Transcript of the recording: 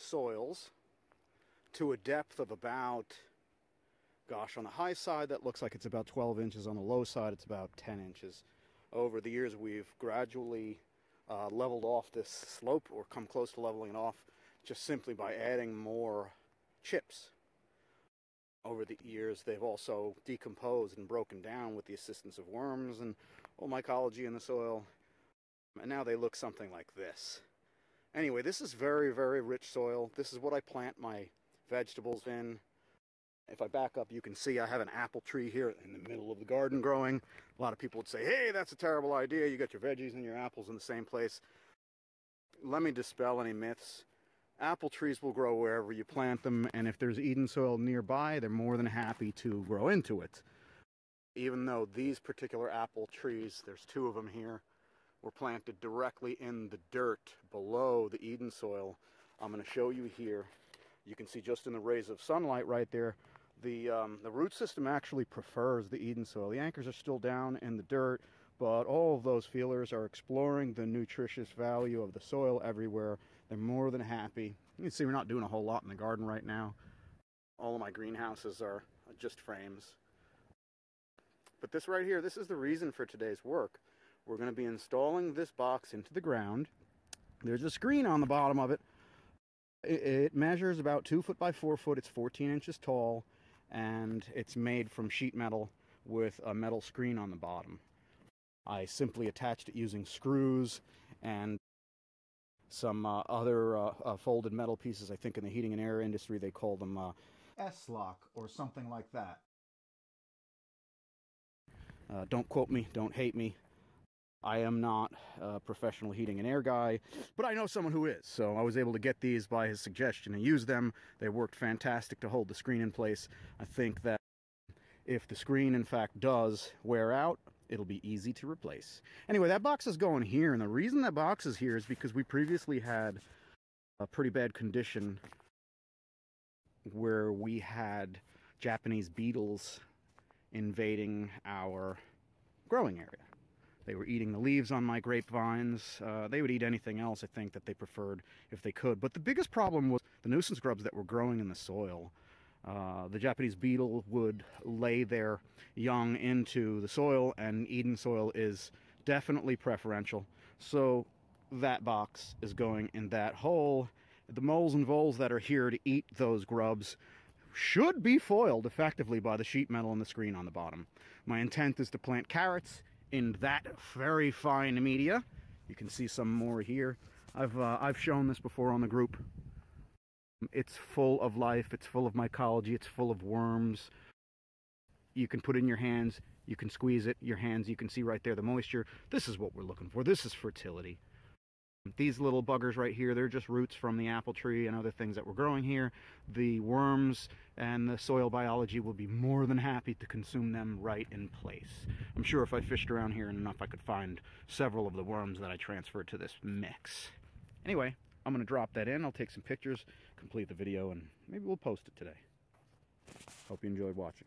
soils to a depth of about, gosh, on the high side that looks like it's about 12 inches. On the low side, it's about 10 inches. Over the years, we've gradually uh, leveled off this slope or come close to leveling it off just simply by adding more chips. Over the years, they've also decomposed and broken down with the assistance of worms and all mycology in the soil. And now they look something like this. Anyway, this is very, very rich soil. This is what I plant my vegetables in. If I back up, you can see I have an apple tree here in the middle of the garden growing. A lot of people would say, hey, that's a terrible idea. You got your veggies and your apples in the same place. Let me dispel any myths. Apple trees will grow wherever you plant them, and if there's Eden soil nearby, they're more than happy to grow into it. Even though these particular apple trees, there's two of them here, were planted directly in the dirt below the Eden soil, I'm going to show you here. You can see just in the rays of sunlight right there, the, um, the root system actually prefers the Eden soil. The anchors are still down in the dirt, but all of those feelers are exploring the nutritious value of the soil everywhere. They're more than happy. You can see we're not doing a whole lot in the garden right now. All of my greenhouses are just frames. But this right here, this is the reason for today's work. We're going to be installing this box into the ground. There's a screen on the bottom of it. It measures about 2 foot by 4 foot. It's 14 inches tall and it's made from sheet metal with a metal screen on the bottom. I simply attached it using screws and some uh, other uh, uh, folded metal pieces. I think in the heating and air industry they call them uh, S-lock or something like that. Uh, don't quote me, don't hate me. I am not a professional heating and air guy, but I know someone who is. So I was able to get these by his suggestion and use them. They worked fantastic to hold the screen in place. I think that if the screen in fact does wear out, it'll be easy to replace. Anyway, that box is going here, and the reason that box is here is because we previously had a pretty bad condition where we had Japanese beetles invading our growing area. They were eating the leaves on my grapevines. Uh, they would eat anything else, I think, that they preferred if they could. But the biggest problem was the nuisance grubs that were growing in the soil. Uh, the Japanese beetle would lay their young into the soil, and Eden soil is definitely preferential. So that box is going in that hole. The moles and voles that are here to eat those grubs should be foiled effectively by the sheet metal and the screen on the bottom. My intent is to plant carrots in that very fine media. You can see some more here. I've, uh, I've shown this before on the group. It's full of life, it's full of mycology, it's full of worms. You can put in your hands, you can squeeze it, your hands, you can see right there the moisture. This is what we're looking for. This is fertility. These little buggers right here, they're just roots from the apple tree and other things that we're growing here. The worms and the soil biology will be more than happy to consume them right in place. I'm sure if I fished around here enough, I could find several of the worms that I transferred to this mix. Anyway, I'm going to drop that in. I'll take some pictures, complete the video, and maybe we'll post it today. Hope you enjoyed watching.